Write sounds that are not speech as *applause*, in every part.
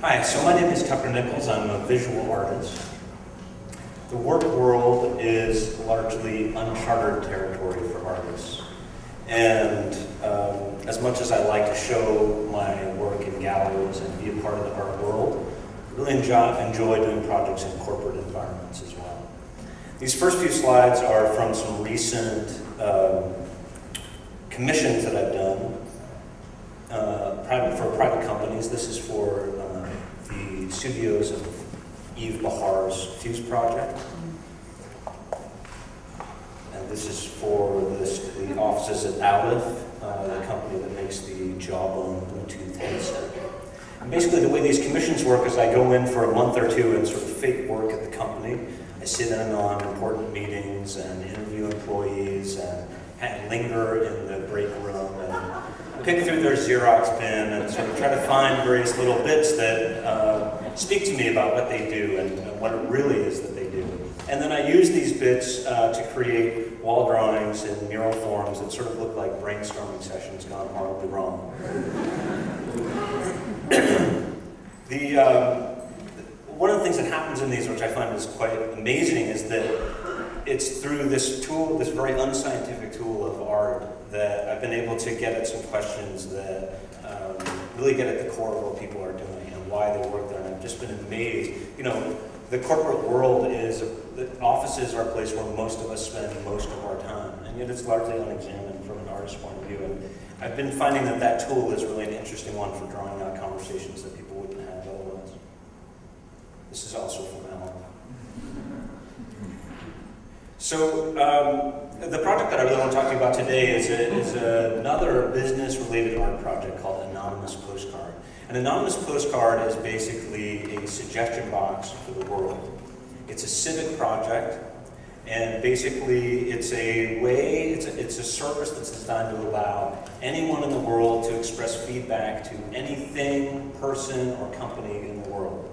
Hi, so my name is Tucker Nichols. I'm a visual artist. The work world is largely uncharted territory for artists. And um, as much as I like to show my work in galleries and be a part of the art world, I really enjoy, enjoy doing projects in corporate environments as well. These first few slides are from some recent um, commissions that I've done uh, private, for private companies. This is for uh, the studios of Yves Béhar's Fuse project. And this is for the offices at Aliph, uh, the company that makes the Jawbone Bluetooth headset. And basically the way these commissions work is I go in for a month or two and sort of fake work at the company. I sit in on important meetings and interview employees and linger in the break room and pick through their Xerox bin and sort of try to find various little bits that uh, speak to me about what they do and, what it really is that they do. And then I use these bits uh, to create wall drawings and mural forms that sort of look like brainstorming sessions gone horribly wrong. *coughs* the, um, one of the things that happens in these, which I find is quite amazing, is that it's through this tool, this very unscientific tool of art, that I've been able to get at some questions that um, really get at the core of what people are doing and why they work there. And I've just been amazed. You know, the corporate world is, the offices are a place where most of us spend most of our time, and yet it's largely unexamined from an artist's point of view. And I've been finding that that tool is really an interesting one for drawing out conversations that people wouldn't have otherwise. This is also from Alan. So um, the project that I really want to talk to you about today is, a, is a, another business-related art project called Anonymous Postcard. An anonymous postcard is basically a suggestion box for the world. It's a civic project, and basically it's a way, it's a, it's a service that's designed to allow anyone in the world to express feedback to anything, person, or company in the world.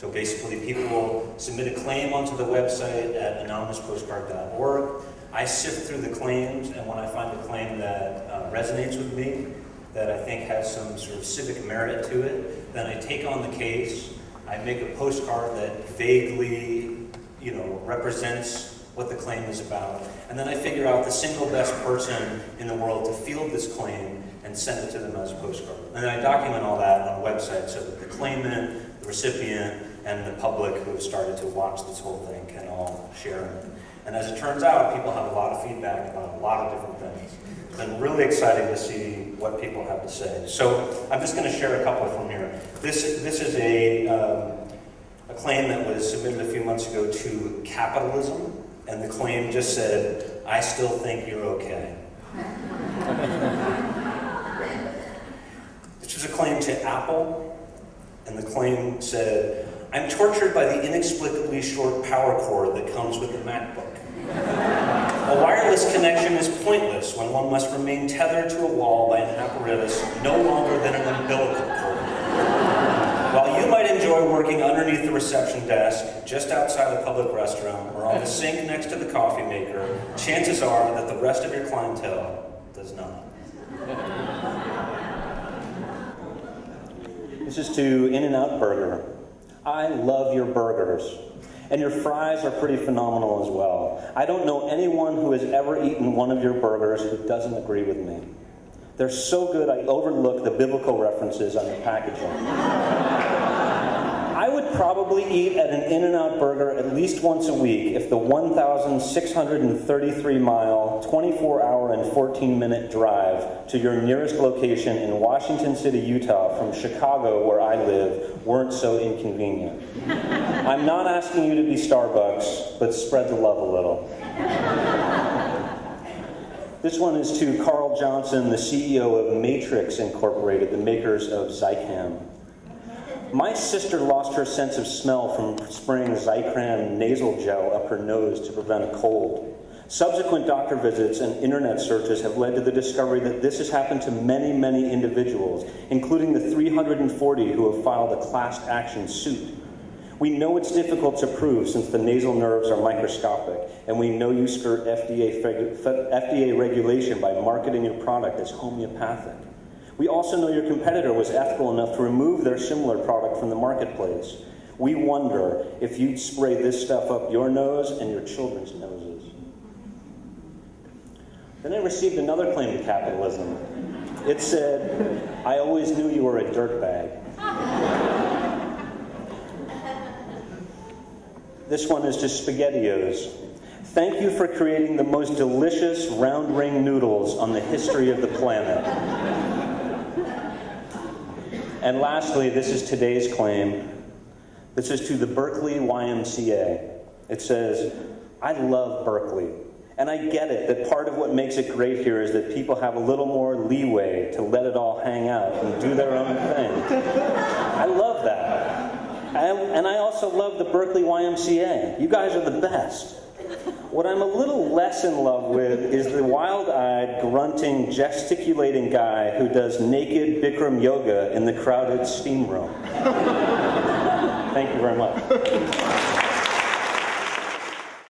So basically, people will submit a claim onto the website at anonymouspostcard.org. I sift through the claims, and when I find a claim that uh, resonates with me, that I think has some sort of civic merit to it, then I take on the case. I make a postcard that vaguely, you know, represents what the claim is about, and then I figure out the single best person in the world to field this claim and send it to them as a postcard. And then I document all that on a website so that the claimant, the recipient, and the public who have started to watch this whole thing can all share in it. And as it turns out, people have a lot of feedback about a lot of different things. It's been really exciting to see what people have to say. So I'm just going to share a couple from here. This, this is a, um, a claim that was submitted a few months ago to capitalism, and the claim just said, I still think you're okay. *laughs* this was a claim to Apple, and the claim said, I'm tortured by the inexplicably short power cord that comes with the MacBook. a wireless connection is pointless when one must remain tethered to a wall by an apparatus no longer than an umbilical cord. While you might enjoy working underneath the reception desk, just outside a public restroom, or on the sink next to the coffee maker, chances are that the rest of your clientele does not. This is to In-N-Out Burger. I love your burgers. And your fries are pretty phenomenal as well. I don't know anyone who has ever eaten one of your burgers who doesn't agree with me. They're so good I overlook the biblical references on your packaging. Would probably eat at an In-N-Out Burger at least once a week if the 1,633 mile, 24 hour, and 14 minute drive to your nearest location in Washington City, Utah from Chicago, where I live, weren't so inconvenient. *laughs* I'm not asking you to be Starbucks, but spread the love a little. This one is to Carl Johnson, the CEO of Matrixx Incorporated, the makers of Zicam. My sister lost her sense of smell from spraying Zicam nasal gel up her nose to prevent a cold. Subsequent doctor visits and internet searches have led to the discovery that this has happened to many, many individuals, including the 340 who have filed a class action suit. We know it's difficult to prove since the nasal nerves are microscopic, and we know you skirt FDA, FDA regulation by marketing your product as homeopathic. We also know your competitor was ethical enough to remove their similar product from the marketplace. We wonder if you'd spray this stuff up your nose and your children's noses. Then I received another claim to capitalism. It said, I always knew you were a dirtbag. this one is to SpaghettiOs. Thank you for creating the most delicious round ring noodles on the history of the planet. And lastly, this is today's claim. This is to the Berkeley YMCA. It says, I love Berkeley. And I get it that part of what makes it great here is that people have a little more leeway to let it all hang out and do their own thing. I love that. And, I also love the Berkeley YMCA. You guys are the best. What I'm a little less in love with is the wild eyed, grunting, gesticulating guy who does naked Bikram yoga in the crowded steam room. Thank you very much.